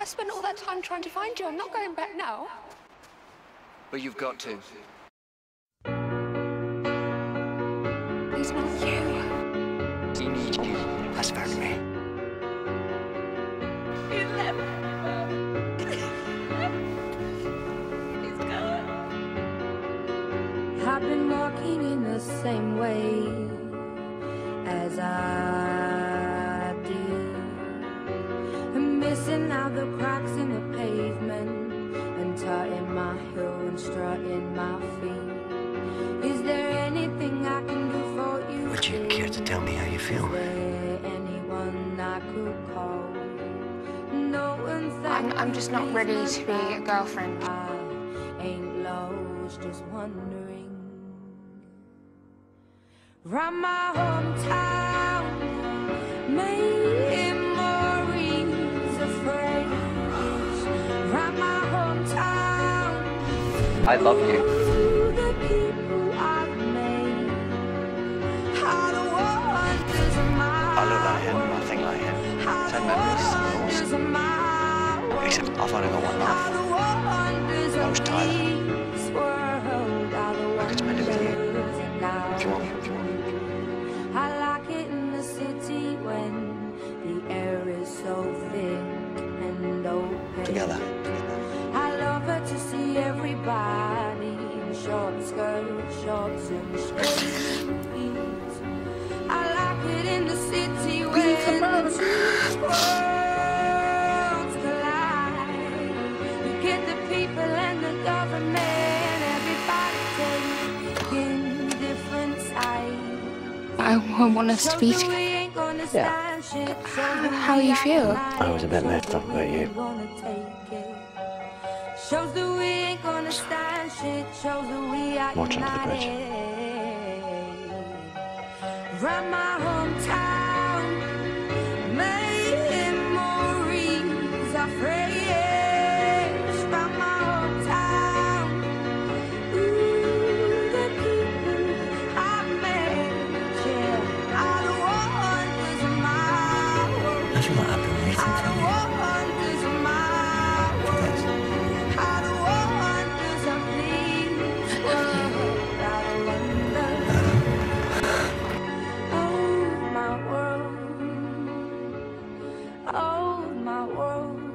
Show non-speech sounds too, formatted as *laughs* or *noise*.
I spent all that time trying to find you. I'm not going back now. But you've got to. He's not you. He needs you. That's about me. You left. *laughs* He's gone. I've been walking in the same way as I And out the cracks in the pavement and tutting my heel and strutting my feet. Is there anything I can do for you? Would you care to tell me how you feel? Is there anyone I could call? No one's I'm- I'm just not ready to be a girlfriend. I ain't lost, just wondering. Round my hometown, I love you. to the people I've made. How the wonders of my I look like him, I think like him. Same memories, of course. Except I've only got one life. I was tired. I could spend it with you. If you want, if you want. I like it in the city when the air is so thick and open. Together. In short skirts, shorts and straights. I like it in the city when the two worlds collide. You get the people and the government, everybody taking different sides. I want us to be together. Yeah. How you feel? I was a bit messed up about you. Shows that we ain't gonna stand shit. Shows that we are March Under the Bridge. Run my hometown, memories are fresh my hometown. Ooh, the people I met, yeah, are the ones in my home. Oh, my world.